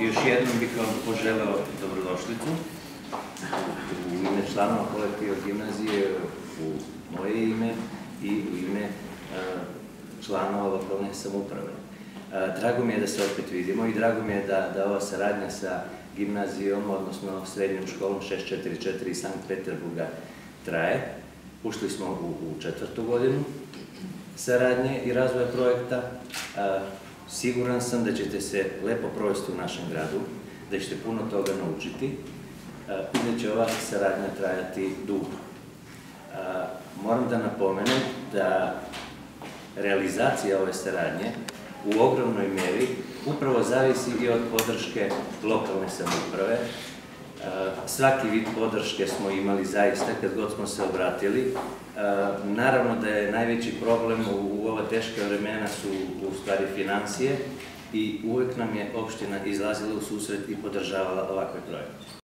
Još jednom bih vam poželeo dobrodošlicu u ime članova kolektiva gimnazije, u moje ime i u ime e, članova lokalne samouprave. E, drago mi je da se opet vidimo i drago mi je da, da ova saradnja sa gimnazijom, odnosno srednjom školom 644 iz Sankt Peterburga traje. Ušli smo u, u četvrtu godinu saradnje i razvoja projekta. Siguran sam da ćete se lepo provesti u našem gradu, da ćete puno toga naučiti e, i da će ova saradnja trajati dugo. E, moram da napomenem da realizacija ove saradnje u ogromnoj mjeri upravo zavisi i od podrške lokalne samouprave. E, svaki vid podrške smo imali zaista kad god smo se obratili. Naravno da je najveći problem u ova teška vremena su u stvari financije i uvek nam je opština izlazila u susret i podržavala ovakve projekte.